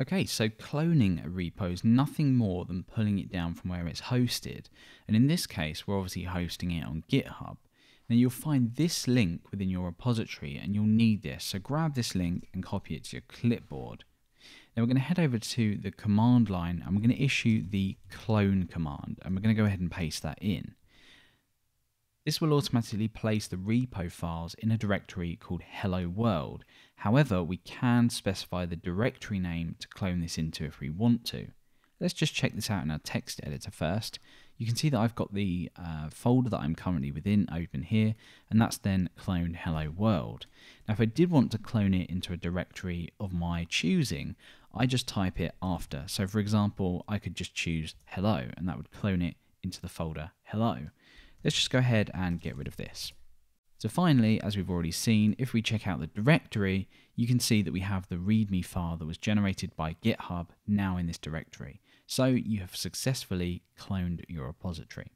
Okay, so cloning a repo is nothing more than pulling it down from where it's hosted. And in this case, we're obviously hosting it on GitHub. Now you'll find this link within your repository and you'll need this. So grab this link and copy it to your clipboard. Now we're going to head over to the command line and we're going to issue the clone command and we're going to go ahead and paste that in. This will automatically place the repo files in a directory called hello world. However, we can specify the directory name to clone this into if we want to. Let's just check this out in our text editor first. You can see that I've got the uh, folder that I'm currently within open here, and that's then cloned hello world. Now, if I did want to clone it into a directory of my choosing, I just type it after. So, for example, I could just choose hello, and that would clone it into the folder hello. Let's just go ahead and get rid of this. So finally, as we've already seen, if we check out the directory, you can see that we have the README file that was generated by GitHub now in this directory. So you have successfully cloned your repository.